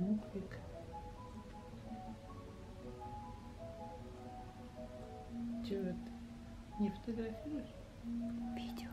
Вик. Чего ты не фотографируешь? Видео.